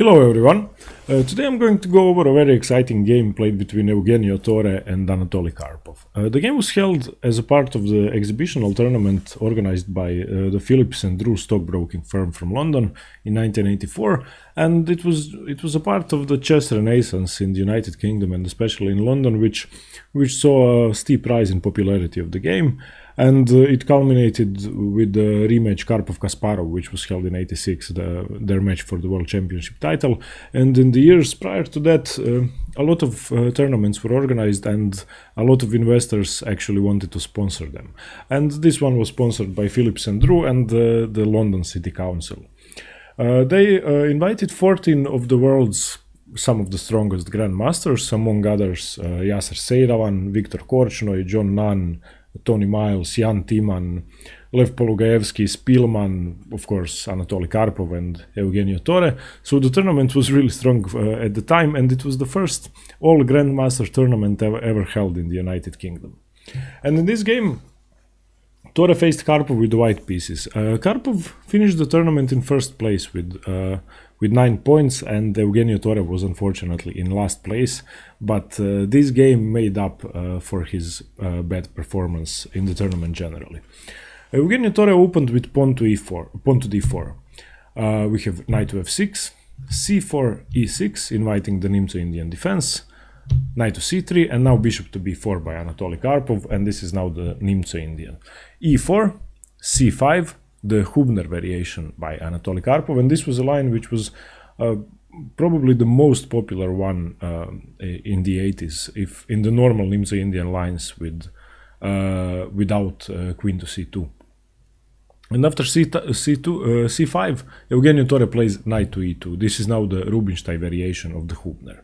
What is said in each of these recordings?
Hello everyone. Uh, today I'm going to go over a very exciting game played between Eugenio Torre and Anatoly Karpov. Uh, the game was held as a part of the exhibitional tournament organized by uh, the Phillips and Drew stockbroking firm from London in 1984 and it was it was a part of the chess renaissance in the United Kingdom and especially in London which which saw a steep rise in popularity of the game and uh, it culminated with the rematch Karpov-Kasparov, which was held in 86, the, their match for the World Championship title. And in the years prior to that, uh, a lot of uh, tournaments were organized and a lot of investors actually wanted to sponsor them. And this one was sponsored by Phillips and Drew and the London City Council. Uh, they uh, invited 14 of the world's some of the strongest grandmasters, among others uh, Yasser Seirawan, Viktor Korchnoi, John Nunn, Tony Miles, Jan Timman, Lev Polugaevsky, Speelman, of course, Anatoly Karpov and Eugenio Torre. So the tournament was really strong uh, at the time, and it was the first all Grandmaster tournament ever, ever held in the United Kingdom. And in this game, Torre faced Karpov with white pieces. Uh, Karpov finished the tournament in first place with uh, with nine points, and Eugenio Torre was unfortunately in last place. But uh, this game made up uh, for his uh, bad performance in the tournament generally. Eugenio Torre opened with pawn to e4, pawn to d4. Uh, we have knight to f6, c4, e6, inviting the Nimzo Indian defense, knight to c3, and now bishop to b4 by Anatoly Karpov, and this is now the Nimzo Indian. e4, c5, the Hübner variation by Anatoly Karpov, and this was a line which was uh, probably the most popular one uh, in the 80s, if in the normal Nimzo Indian lines with uh, without uh, queen to c2. And after c c2, uh, c5, Eugenio Torre plays knight to e2. This is now the Rubinstein variation of the Hübner.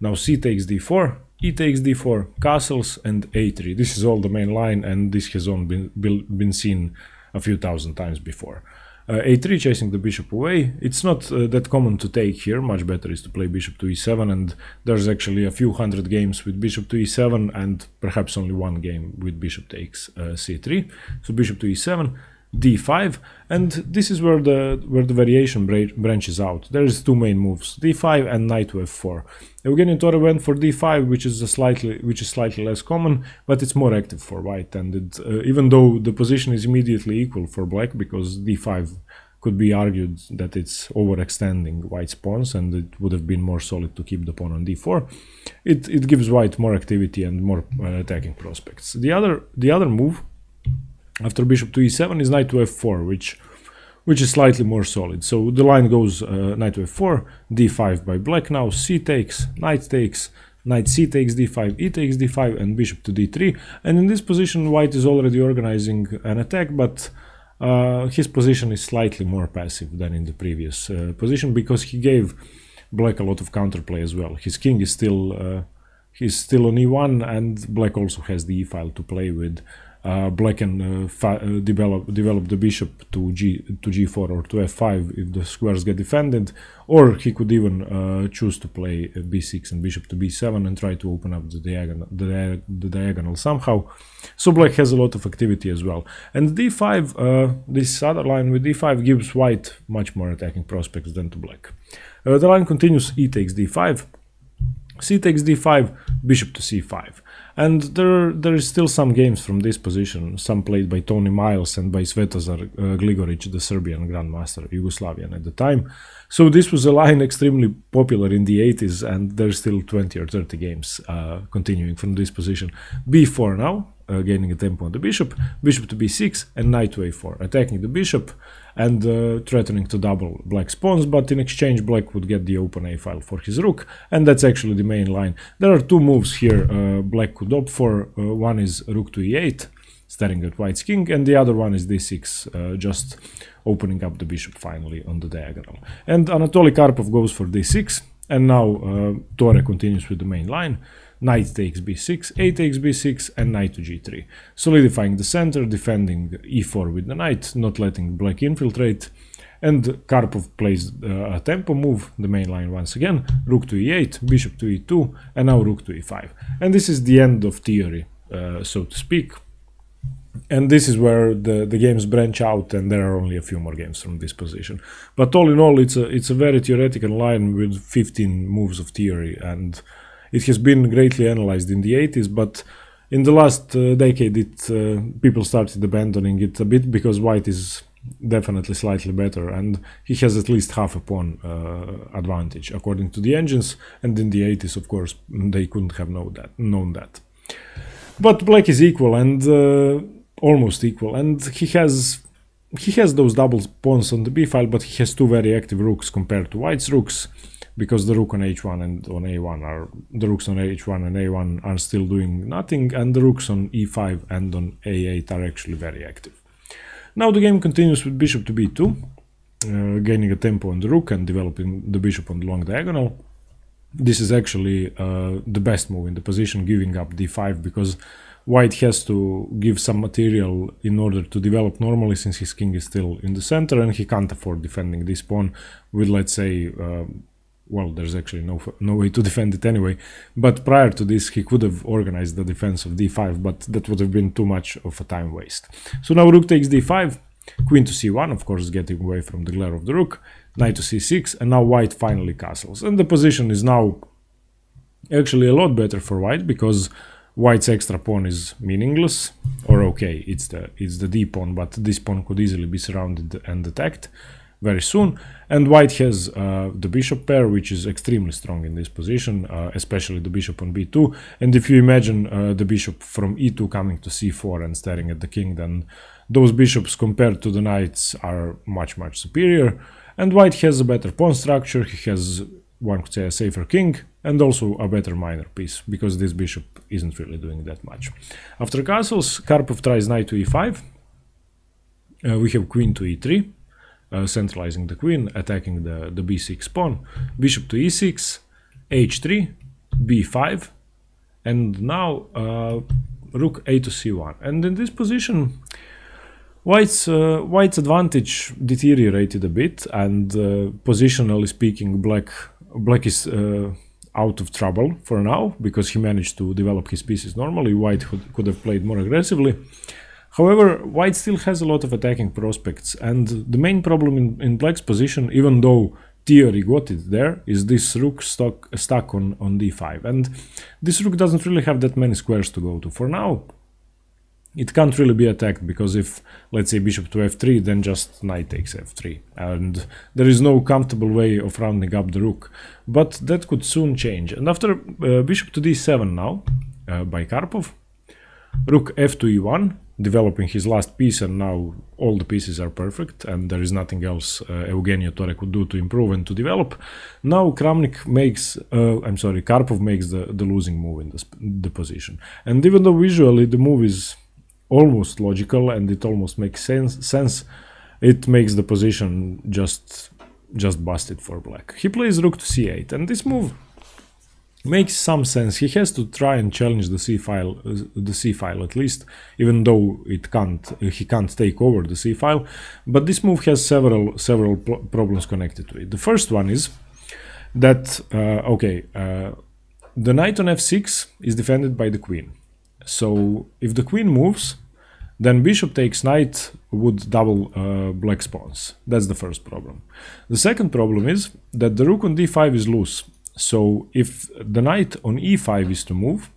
Now c takes d4, e takes d4, castles, and a3. This is all the main line, and this has all been, been seen a few thousand times before. Uh, a3 chasing the bishop away. It's not uh, that common to take here. Much better is to play bishop to e7 and there's actually a few hundred games with bishop to e7 and perhaps only one game with bishop takes uh, c3. So bishop to e7 d5 and this is where the where the variation branches out. There is two main moves d5 and knight to f4 Eugenio Torre went for d5 which is a slightly which is slightly less common but it's more active for white and it, uh, even though the position is immediately equal for black because d5 could be argued that it's overextending white's pawns and it would have been more solid to keep the pawn on d4 it it gives white more activity and more uh, attacking prospects. The other the other move after bishop to e7 is knight to f4, which which is slightly more solid. So the line goes uh, knight to f4, d5 by black now, c takes, knight takes, knight c takes d5, e takes d5, and bishop to d3. And in this position, white is already organizing an attack, but uh, his position is slightly more passive than in the previous uh, position because he gave black a lot of counterplay as well. His king is still uh, he's still on e1, and black also has the e file to play with uh, black can uh, uh, develop develop the bishop to g to g4 or to f5 if the squares get defended, or he could even uh, choose to play b6 and bishop to b7 and try to open up the diagonal the, the, diagonal somehow. So black has a lot of activity as well. And d5, uh, this other line with d5 gives white much more attacking prospects than to black. Uh, the line continues e takes d5, c takes d5, bishop to c5. And there, there is still some games from this position, some played by Tony Miles and by Svetozar uh, Gligoric, the Serbian Grandmaster, Yugoslavian at the time. So this was a line extremely popular in the 80s, and there's still 20 or 30 games uh, continuing from this position. b4 now, uh, gaining a tempo on the bishop, bishop to b6, and knight to a4, attacking the bishop and uh, threatening to double black's pawns, but in exchange black would get the open a file for his rook, and that's actually the main line. There are two moves here uh, black could opt for, uh, one is rook to e8, staring at white's king, and the other one is d6, uh, just opening up the bishop finally on the diagonal. And Anatoly Karpov goes for d6, and now uh, Torre continues with the main line knight takes b6, a takes b6, and knight to g3, solidifying the center, defending e4 with the knight, not letting black infiltrate, and Karpov plays uh, a tempo move, the main line once again, rook to e8, bishop to e2, and now rook to e5. And this is the end of theory, uh, so to speak. and this is where the, the games branch out and there are only a few more games from this position but all in all it's a it's a very theoretical line with 15 moves of theory and it has been greatly analyzed in the 80s but in the last uh, decade it uh, people started abandoning it a bit because white is definitely slightly better and he has at least half a pawn uh, advantage according to the engines. And in the 80s of course they couldn't have know that known that. But black is equal and uh, almost equal. And he has he has those double pawns on the b file but he has two very active rooks compared to white's rooks because the rook on h1 and on a1 are the rooks on h1 and a1 are still doing nothing and the rooks on e5 and on a8 are actually very active. Now the game continues with bishop to b2 uh, gaining a tempo on the rook and developing the bishop on the long diagonal. This is actually uh, the best move in the position giving up d5 because white has to give some material in order to develop normally since his king is still in the center and he can't afford defending this pawn with let's say uh, well there's actually no no way to defend it anyway. But prior to this he could have organized the defense of d5 but that would have been too much of a time waste. So now rook takes d5 queen to c1 of course getting away from the glare of the rook knight to c6 and now white finally castles. And the position is now actually a lot better for white because white's extra pawn is meaningless or okay it's the it's the d pawn but this pawn could easily be surrounded and attacked very soon. And white has uh, the bishop pair which is extremely strong in this position uh, especially the bishop on b2 and if you imagine uh, the bishop from e2 coming to c4 and staring at the king then those bishops compared to the knights are much much superior. And white has a better pawn structure. He has one could say a safer king and also a better minor piece because this bishop isn't really doing that much. After castles, Karpov tries knight to e5. Uh, we have queen to e3, uh, centralizing the queen, attacking the, the b6 pawn, bishop to e6, h3, b5, and now uh, rook a to c1. And in this position, White's, uh, White's advantage deteriorated a bit, and uh, positionally speaking, black black is uh, out of trouble for now because he managed to develop his pieces normally. White could, could have played more aggressively. However, White still has a lot of attacking prospects, and the main problem in, in Black's position, even though theory got it there, is this rook stock, stuck on, on d5. And this rook doesn't really have that many squares to go to. For now, it can't really be attacked because if let's say bishop to f3 then just knight takes f3 and there is no comfortable way of rounding up the rook but that could soon change and after uh, bishop to d7 now uh, by Karpov rook f to e1 developing his last piece and now all the pieces are perfect and there is nothing else uh, Eugenio Torre could do to improve and to develop. Now Kramnik makes, uh, I'm sorry, Karpov makes the, the losing move in the, the position. And even though visually the move is almost logical and it almost makes sense sense it makes the position just just busted for black he plays rook to c8 and this move makes some sense he has to try and challenge the c file uh, the c file at least even though it can't he can't take over the c file but this move has several several problems connected to it the first one is that uh, okay uh, the knight on f6 is defended by the queen so if the queen moves, then bishop takes knight would double uh, black pawns. That's the first problem. The second problem is that the rook on d5 is loose. So if the knight on e5 is to move,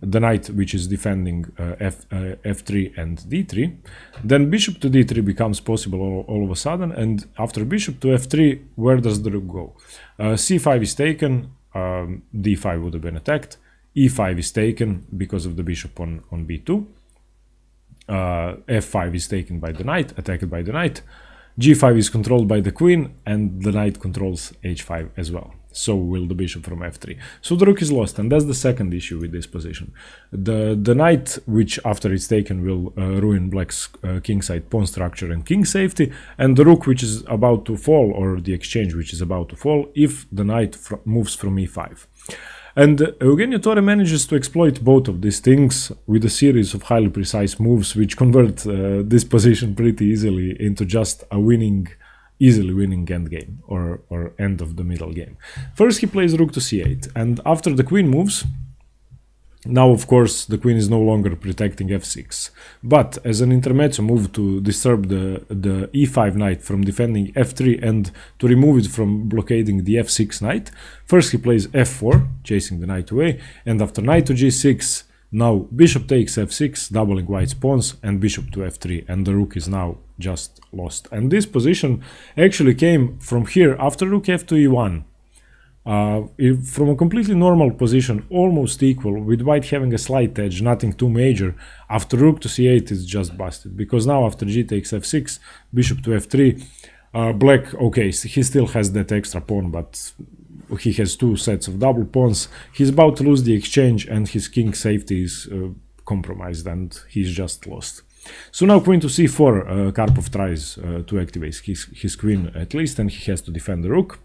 the knight which is defending uh, F, uh, f3 and d3, then bishop to d3 becomes possible all, all, of a sudden. And after bishop to f3, where does the rook go? Uh, c5 is taken, um, d5 would have been attacked e5 is taken because of the bishop on, on b2. Uh, f5 is taken by the knight, attacked by the knight. g5 is controlled by the queen, and the knight controls h5 as well. So will the bishop from f3. So the rook is lost, and that's the second issue with this position. The the knight, which after it's taken will uh, ruin black's uh, kingside pawn structure and king safety, and the rook which is about to fall, or the exchange which is about to fall, if the knight fr moves from e5. And Eugenio Torre manages to exploit both of these things with a series of highly precise moves which convert uh, this position pretty easily into just a winning, easily winning endgame or, or end of the middle game. First he plays rook to c8 and after the queen moves, Now, of course, the queen is no longer protecting f6, but as an intermezzo move to disturb the, the e5 knight from defending f3 and to remove it from blockading the f6 knight, first he plays f4, chasing the knight away, and after knight to g6, now bishop takes f6, doubling white's pawns, and bishop to f3, and the rook is now just lost. And this position actually came from here after rook f2 e1, uh, from a completely normal position, almost equal, with white having a slight edge, nothing too major, after rook to c8 is just busted. Because now after g takes f6, bishop to f3, uh, black, okay, he still has that extra pawn, but he has two sets of double pawns. He's about to lose the exchange and his king safety is uh, compromised and he's just lost. So now queen to c4, uh, Karpov tries uh, to activate his, his queen at least and he has to defend the rook.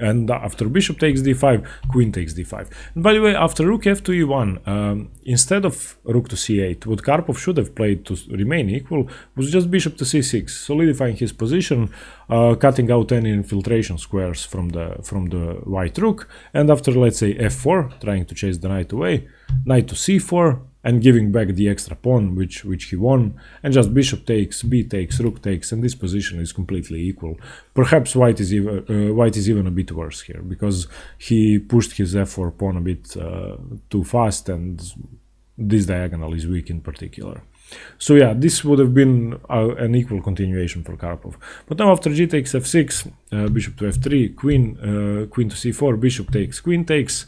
And after bishop takes d5, queen takes d5. And by the way, after rook f2 e1, um, instead of rook to c8, what Karpov should have played to remain equal was just bishop to c6, solidifying his position, uh, cutting out any infiltration squares from the from the white rook. And after, let's say, f4, trying to chase the knight away, knight to c4, and giving back the extra pawn which which he won. And just bishop takes b takes rook takes and this position is completely equal. Perhaps white is even uh, white is even a bit worse here because he pushed his f4 pawn a bit uh, too fast and this diagonal is weak in particular. So yeah, this would have been uh, an equal continuation for Karpov. But now after g takes f6, uh, bishop to f3, queen, uh, queen to c4, bishop takes, queen takes,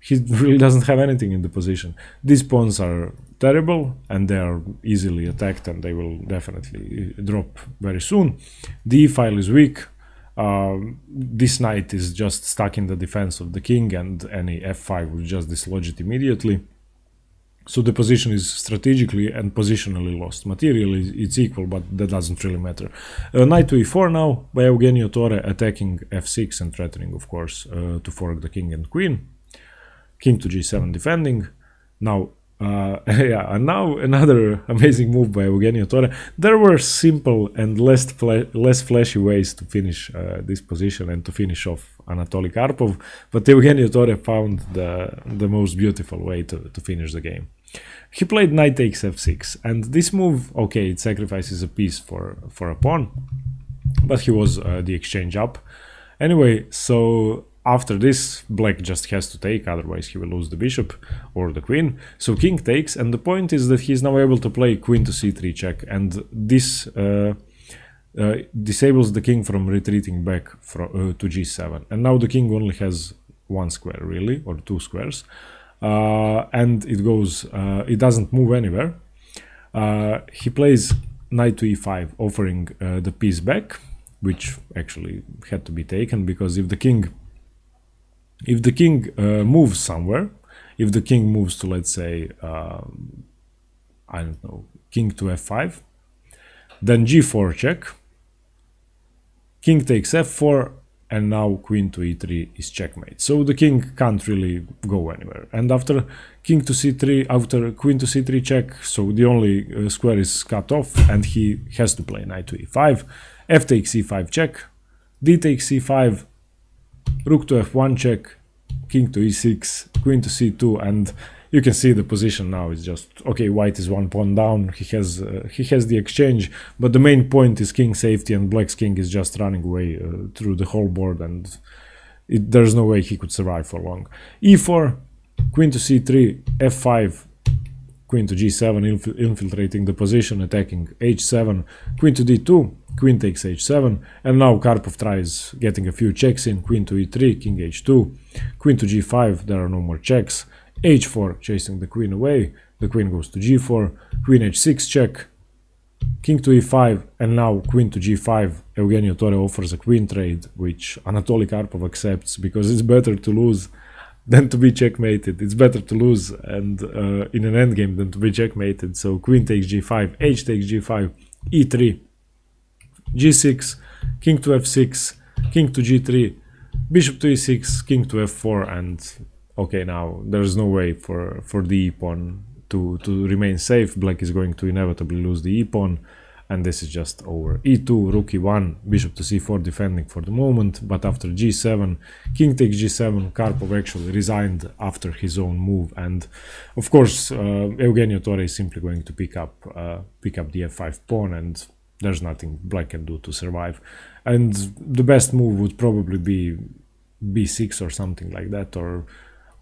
he really doesn't have anything in the position. These pawns are terrible and they are easily attacked and they will definitely drop very soon. The e-file is weak. Uh, this knight is just stuck in the defense of the king and any f5 will just dislodge it immediately. So the position is strategically and positionally lost. Materially, it's equal, but that doesn't really matter. Uh, knight to e4 now by Eugenio Torre attacking f6 and threatening, of course, uh, to fork the king and queen king to g7 defending. Now, uh, yeah, and now another amazing move by Eugenio Torre. There were simple and less less flashy ways to finish uh, this position and to finish off Anatoly Karpov, but Eugenio Torre found the the most beautiful way to, to finish the game. He played knight takes f6, and this move, okay, it sacrifices a piece for for a pawn, but he was uh, the exchange up. Anyway, so after this, black just has to take, otherwise he will lose the bishop or the queen. So king takes, and the point is that he is now able to play queen to c3 check, and this uh, uh, disables the king from retreating back from, uh, to g7. And now the king only has one square, really, or two squares. Uh, and it goes, uh, it doesn't move anywhere. Uh, he plays knight to e5, offering the piece back, which actually had to be taken, because if the king if the king uh, moves somewhere, if the king moves to, let's say, uh, I don't know, king to f5, then g4 check, king takes f4, and now queen to e3 is checkmate. So the king can't really go anywhere. And after king to c3, after queen to c3 check, so the only uh, square is cut off, and he has to play knight to e5, f takes e5 check, d takes c5, rook to f1 check, king to e6, queen to c2, and you can see the position now is just okay. White is one pawn down. He has uh, he has the exchange, but the main point is king safety, and black's king is just running away uh, through the whole board, and it, there's no way he could survive for long. e4, queen to c3, f5, queen to g7, inf infiltrating the position, attacking h7, queen to d2, queen takes h7, and now Karpov tries getting a few checks in, queen to e3, king h2, queen to g5, there are no more checks, h4 chasing the queen away, the queen goes to g4, queen h6 check, king to e5, and now queen to g5, Eugenio Torre offers a queen trade, which Anatoly Karpov accepts because it's better to lose than to be checkmated. It's better to lose and uh, in an endgame than to be checkmated. So queen takes g5, h takes g5, e3, g6, king to f6, king to g3, bishop to e6, king to f4, and okay, now there's no way for, for the e-pawn to, to remain safe. Black is going to inevitably lose the e-pawn. And this is just over. e2, rook e1, bishop to c4 defending for the moment, but after g7, king takes g7, Karpov actually resigned after his own move, and of course uh, Eugenio Torre is simply going to pick up uh, pick up the f5 pawn, and there's nothing black can do to survive. And the best move would probably be b6 or something like that, or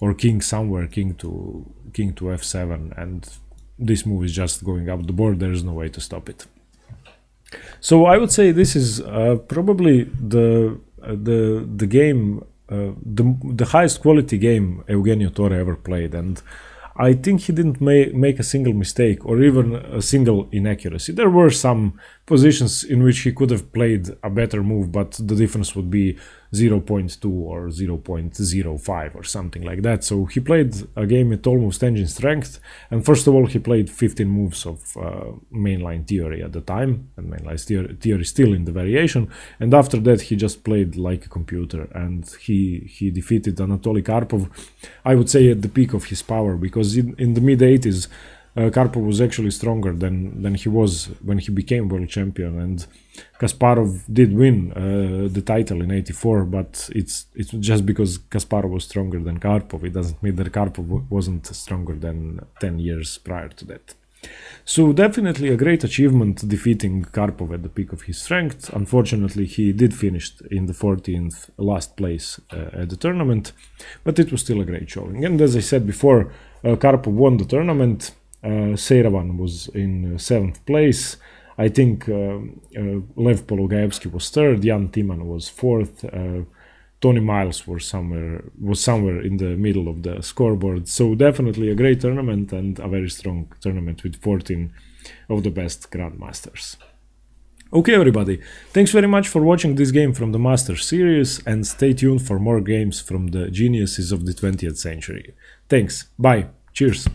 or king somewhere, king to king to f7, and this move is just going up the board. There is no way to stop it. So I would say this is uh, probably the uh, the the game uh, the the highest quality game Eugenio Torre ever played, and I think he didn't ma- make a single mistake or even a single inaccuracy. There were some positions in which he could have played a better move, but the difference would be 0.2 or 0.05 or something like that. So he played a game at almost engine strength. And first of all, he played 15 moves of uh, mainline theory at the time, and mainline theory, theory still in the variation. And after that, he just played like a computer, and he he defeated Anatoly Karpov. I would say at the peak of his power, because in, in the mid 80s, uh, Karpov was actually stronger than than he was when he became world champion and Kasparov did win uh, the title in 84 but it's it's just because Kasparov was stronger than Karpov it doesn't mean that Karpov wasn't stronger than 10 years prior to that so definitely a great achievement defeating Karpov at the peak of his strength. Unfortunately, he did finish in the 14th last place uh, at the tournament, but it was still a great showing. And as I said before, uh, Karpov won the tournament. Uh, Seirawan was in seventh place. I think uh, uh, Lev Polugaevsky was third, Jan Timman was fourth, uh, Tony Miles was somewhere was somewhere in the middle of the scoreboard. So definitely a great tournament and a very strong tournament with 14 of the best grandmasters. Okay everybody, thanks very much for watching this game from the Masters series and stay tuned for more games from the geniuses of the 20th century. Thanks, bye, cheers!